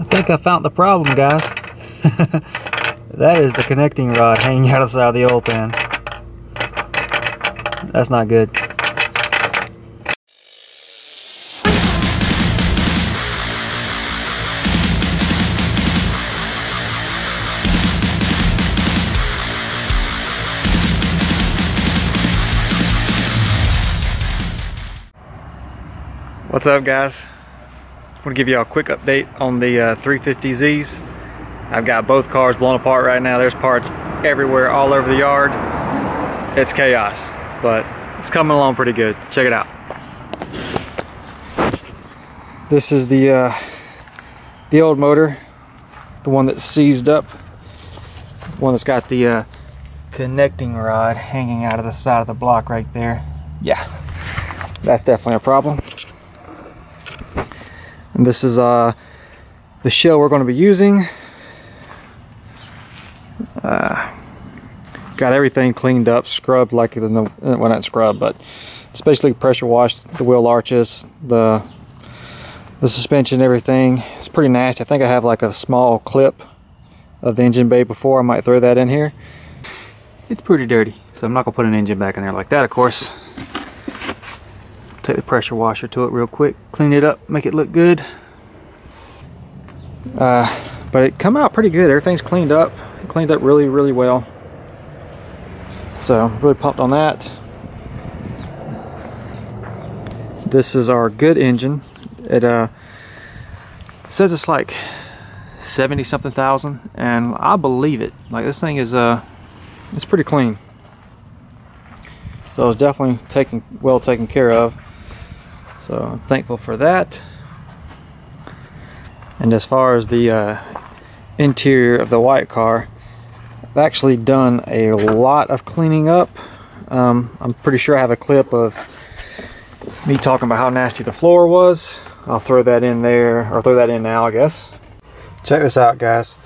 I think I found the problem, guys. that is the connecting rod hanging out of the side of the oil pan. That's not good. What's up guys? I want to give you a quick update on the uh, 350Zs. I've got both cars blown apart right now. There's parts everywhere, all over the yard. It's chaos, but it's coming along pretty good. Check it out. This is the uh, the old motor, the one that's seized up, the one that's got the uh, connecting rod hanging out of the side of the block right there. Yeah, that's definitely a problem. And this is uh, the shell we're going to be using. Uh, got everything cleaned up, scrubbed like the well not scrubbed, but it's basically pressure washed the wheel arches, the the suspension, everything. It's pretty nasty. I think I have like a small clip of the engine bay before. I might throw that in here. It's pretty dirty, so I'm not gonna put an engine back in there like that, of course take the pressure washer to it real quick clean it up make it look good. Uh, but it come out pretty good. Everything's cleaned up cleaned up really really well. So really pumped on that. This is our good engine. It uh, says it's like 70 something thousand and I believe it. Like this thing is uh it's pretty clean. So it's definitely taken well taken care of so I'm thankful for that. And as far as the uh, interior of the white car, I've actually done a lot of cleaning up. Um, I'm pretty sure I have a clip of me talking about how nasty the floor was. I'll throw that in there, or throw that in now, I guess. Check this out, guys.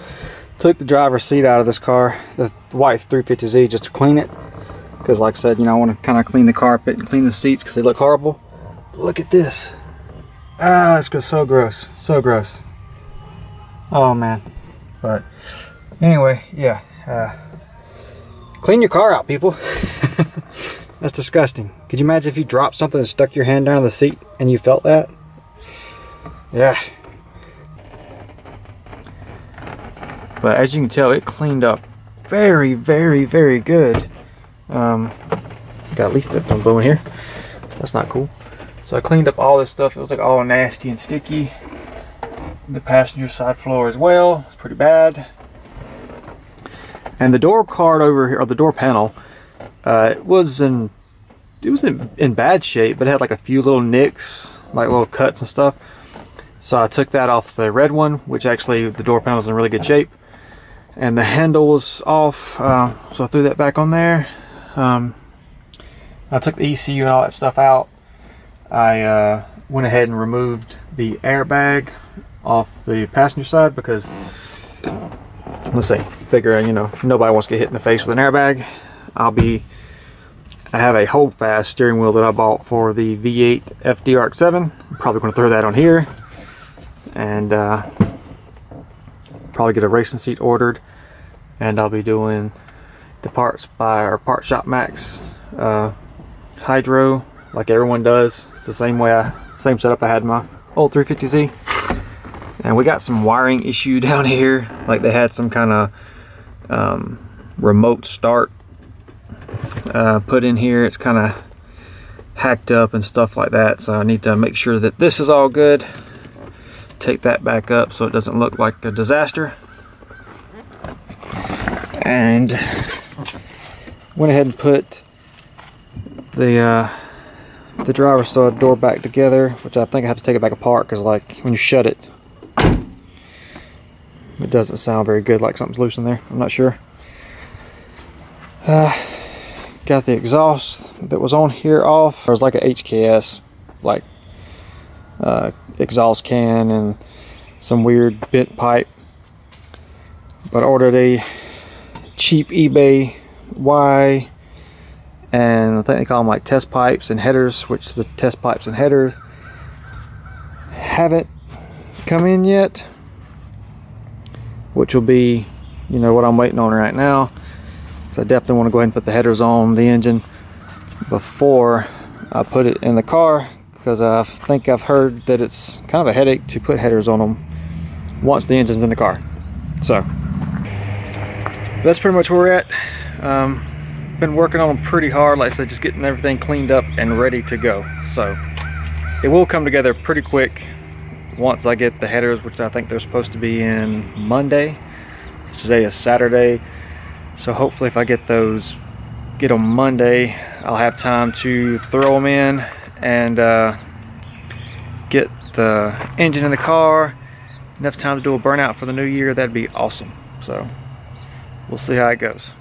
Took the driver's seat out of this car, the white 350Z, just to clean it. Because like I said, you know, I want to kind of clean the carpet and clean the seats because they look horrible. Look at this. Ah, this it's so gross. So gross. Oh, man. But anyway, yeah. Uh, clean your car out, people. That's disgusting. Could you imagine if you dropped something and stuck your hand down the seat and you felt that? Yeah. But as you can tell, it cleaned up very, very, very good. Um, got at least a bone here. That's not cool. So I cleaned up all this stuff. It was like all nasty and sticky. The passenger side floor as well. It's pretty bad. And the door card over here, or the door panel, uh, it was in it was in, in bad shape, but it had like a few little nicks, like little cuts and stuff. So I took that off the red one, which actually the door panel was in really good shape. And the handle was off, uh, so I threw that back on there. Um, I took the ECU and all that stuff out I uh, went ahead and removed the airbag off the passenger side because let's see figure you know nobody wants to get hit in the face with an airbag. I'll be I have a Holdfast steering wheel that I bought for the V8 FD RX-7 I'm probably going to throw that on here. And uh, probably get a racing seat ordered. And I'll be doing the parts by our Part Shop Max uh, Hydro like everyone does it's the same way I, same setup I had my old 350Z. And we got some wiring issue down here. Like they had some kind of um, remote start uh, put in here. It's kind of hacked up and stuff like that. So I need to make sure that this is all good. Take that back up so it doesn't look like a disaster. And went ahead and put the uh, the driver's side door back together, which I think I have to take it back apart because like when you shut it, it doesn't sound very good like something's loose in there. I'm not sure. Uh, got the exhaust that was on here off. It was like a HKS like uh, exhaust can and some weird bent pipe. But I ordered a cheap eBay Y and I think they call them like test pipes and headers which the test pipes and headers haven't come in yet which will be, you know, what I'm waiting on right now. So I definitely want to go ahead and put the headers on the engine before I put it in the car because I think I've heard that it's kind of a headache to put headers on them once the engine's in the car. So that's pretty much where we're at. Um, been working on them pretty hard, like I said, just getting everything cleaned up and ready to go. So it will come together pretty quick once I get the headers, which I think they're supposed to be in Monday. So today is Saturday. So hopefully if I get those, get them Monday, I'll have time to throw them in and uh, get the engine in the car. Enough time to do a burnout for the new year, that'd be awesome. So we'll see how it goes.